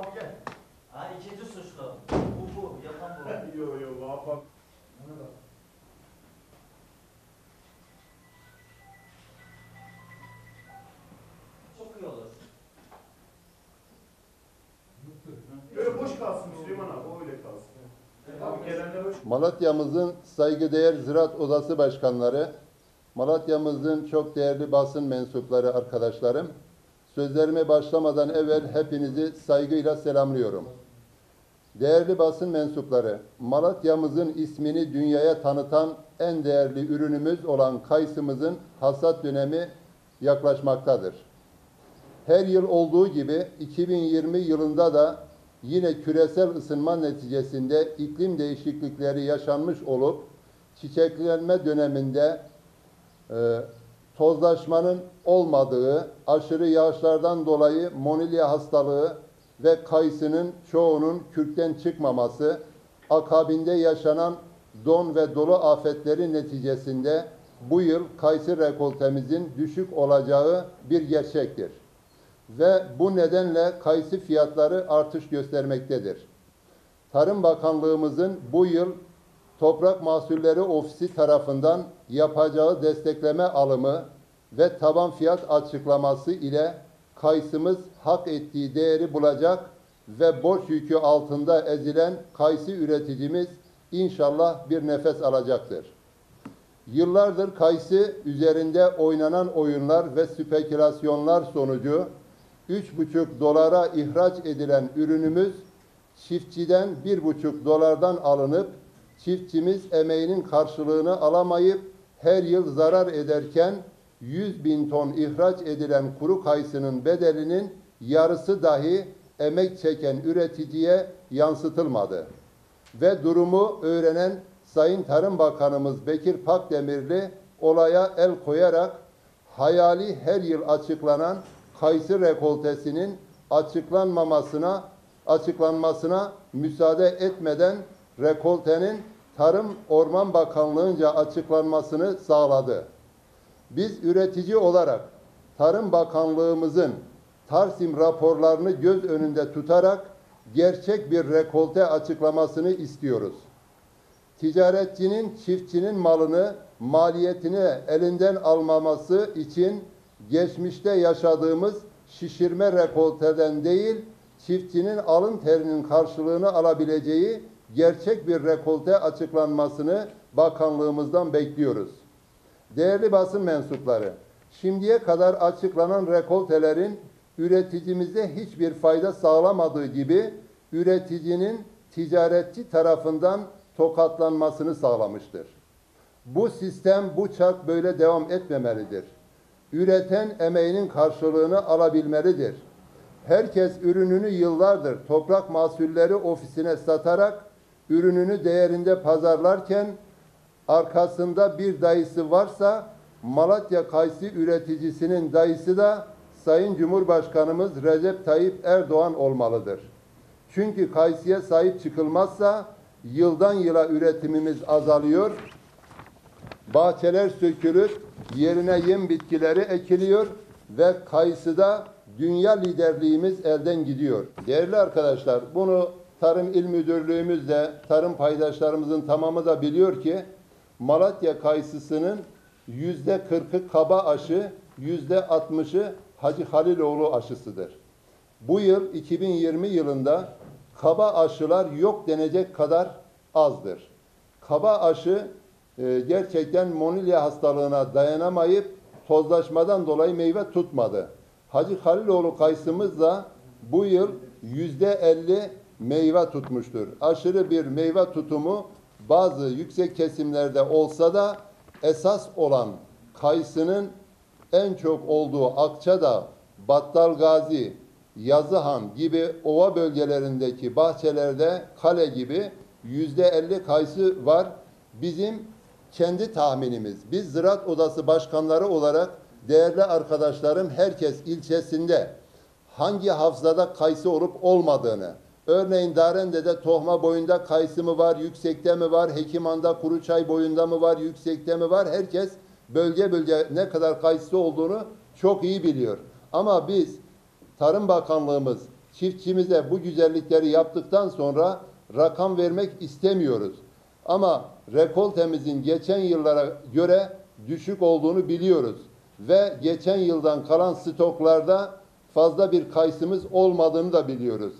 abi gel. Ha ikinci suçlu. Bu bu. Yapan bu. Yo yo vahap. Çok iyi olur. Böyle boş kalsın Süleyman abi o öyle kalsın. Abi gelenler hoş. Malatya'mızın saygıdeğer Ziraat Odası Başkanları, Malatya'mızın çok değerli basın mensupları arkadaşlarım, sözlerime başlamadan evvel hepinizi saygıyla selamlıyorum. Değerli basın mensupları, Malatya'mızın ismini dünyaya tanıtan en değerli ürünümüz olan kayısımızın hasat dönemi yaklaşmaktadır. Her yıl olduğu gibi 2020 yılında da yine küresel ısınma neticesinde iklim değişiklikleri yaşanmış olup çiçeklenme döneminde e, tozlaşmanın olmadığı, aşırı yağışlardan dolayı monilya hastalığı ve kayısının çoğunun kürkten çıkmaması, akabinde yaşanan don ve dolu afetleri neticesinde bu yıl kayısı rekoltemizin düşük olacağı bir gerçektir ve bu nedenle kayısı fiyatları artış göstermektedir. Tarım Bakanlığımızın bu yıl Toprak Mahsulleri Ofisi tarafından yapacağı destekleme alımı ve taban fiyat açıklaması ile kayısımız hak ettiği değeri bulacak ve borç yükü altında ezilen kayısı üreticimiz inşallah bir nefes alacaktır. Yıllardır kayısı üzerinde oynanan oyunlar ve spekülasyonlar sonucu 3,5 dolara ihraç edilen ürünümüz çiftçiden 1,5 dolardan alınıp çiftçimiz emeğinin karşılığını alamayıp her yıl zarar ederken 100 bin ton ihraç edilen kuru kayısının bedelinin yarısı dahi emek çeken üreticiye yansıtılmadı. Ve durumu öğrenen Sayın Tarım Bakanımız Bekir Pakdemirli olaya el koyarak hayali her yıl açıklanan kayısı rekoltesinin açıklanmamasına açıklanmasına müsaade etmeden rekoltenin Tarım Orman Bakanlığı'nca açıklanmasını sağladı. Biz üretici olarak Tarım Bakanlığımızın Tarsim raporlarını göz önünde tutarak gerçek bir rekolte açıklamasını istiyoruz. Ticaretçinin çiftçinin malını maliyetini elinden almaması için geçmişte yaşadığımız şişirme rekolteden değil, çiftçinin alın terinin karşılığını alabileceği gerçek bir rekolte açıklanmasını bakanlığımızdan bekliyoruz. Değerli basın mensupları, şimdiye kadar açıklanan rekoltelerin üreticimize hiçbir fayda sağlamadığı gibi üreticinin ticaretçi tarafından tokatlanmasını sağlamıştır. Bu sistem, bu çark böyle devam etmemelidir. Üreten emeğinin karşılığını alabilmelidir. Herkes ürününü yıllardır Toprak Mahsulleri Ofisi'ne satarak ürününü değerinde pazarlarken arkasında bir dayısı varsa Malatya kayısı üreticisinin dayısı da Sayın Cumhurbaşkanımız Recep Tayyip Erdoğan olmalıdır. Çünkü kayısıya sahip çıkılmazsa yıldan yıla üretimimiz azalıyor. Bahçeler sökülür, yerine yem bitkileri ekiliyor ve kayısıda dünya liderliğimiz elden gidiyor. Değerli arkadaşlar, bunu Tarım İl Müdürlüğümüz de, tarım paydaşlarımızın tamamı da biliyor ki Malatya kayısısının yüzde kırkı kaba aşı, yüzde altmışı Hacı Haliloğlu aşısıdır. Bu yıl 2020 yılında kaba aşılar yok denecek kadar azdır. Kaba aşı e, gerçekten monilya hastalığına dayanamayıp tozlaşmadan dolayı meyve tutmadı. Hacı Haliloğlu kayısımız da bu yıl yüzde elli meyve tutmuştur. Aşırı bir meyve tutumu bazı yüksek kesimlerde olsa da esas olan kayısının en çok olduğu Akçada, Battal Gazi, Yazıhan gibi ova bölgelerindeki bahçelerde kale gibi yüzde elli kayısı var. Bizim kendi tahminimiz. Biz Ziraat Odası başkanları olarak değerli arkadaşlarım herkes ilçesinde hangi hafızada kayısı olup olmadığını, Örneğin Darende'de tohma boyunda kayısı mı var, yüksekte mi var, Hekiman'da kuru çay boyunda mı var, yüksekte mi var? Herkes bölge bölge ne kadar kayısı olduğunu çok iyi biliyor. Ama biz Tarım Bakanlığımız çiftçimize bu güzellikleri yaptıktan sonra rakam vermek istemiyoruz. Ama rekoltemizin geçen yıllara göre düşük olduğunu biliyoruz ve geçen yıldan kalan stoklarda fazla bir kayısımız olmadığını da biliyoruz.